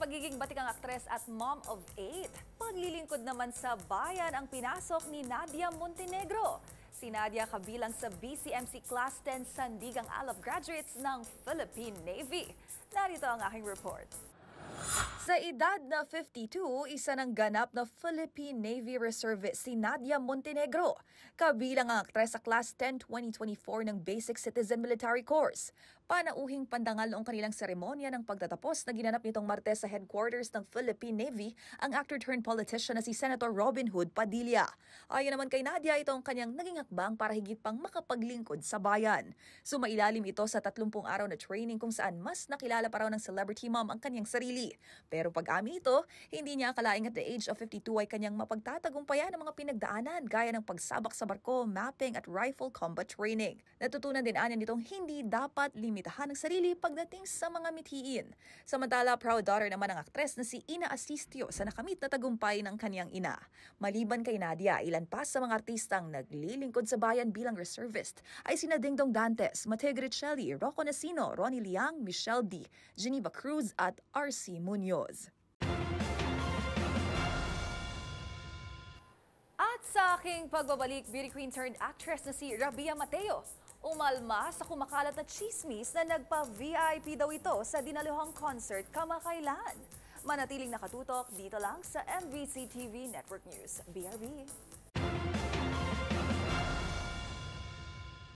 Naging batikang aktres at mom of eight. Paglilingkod naman sa bayan ang pinasok ni Nadia Montenegro. Si Nadia kabilang sa BCMC Class 10 Sandigang Alab graduates ng Philippine Navy. Narito ang aking report. Sa edad na 52, isa ng ganap na Philippine Navy Reservist si Nadia Montenegro, kabilang ang aktres sa Class 10 2024 ng Basic Citizen Military Course. Panauhing pandangal noong kanilang seremonya ng pagtatapos na ginanap nitong Martes sa headquarters ng Philippine Navy ang actor-turned politician na si Senator Robin Hood Padilla. Ayon naman kay Nadia, ito ang kanyang naging hakbang para higit pang makapaglingkod sa bayan. Sumailalim ito sa 30 araw na training kung saan mas nakilala pa raw ng celebrity mom ang kanyang sarili. Pero pag-ami ito, hindi niya akalaing at the age of 52 ay kanyang mapagtatagumpayan ang mga pinagdaanan gaya ng pagsabak sa barko, mapping at rifle combat training. Natutunan din anya nitong hindi dapat limitahan ang sarili pagdating sa mga mithiin. Samantala, proud daughter naman ng aktres na si Ina Asistio sa nakamit na tagumpay ng kanyang ina. Maliban kay Nadia, ilan pa sa mga artistang naglilingkod sa bayan bilang reservist ay sina Dingdong Dantes, Mateo Gricelli, Rocco Nasino, Ronnie Liang, Michelle D, Geneva Cruz at RC Munoz. Aking pagbabalik, beauty queen turned actress na si Rabia Mateo. Umalma sa kumakalat na chismis na nagpa-VIP daw ito sa dinaluhang concert kamakailan. Manatiling nakatutok dito lang sa MVC TV Network News. BRB.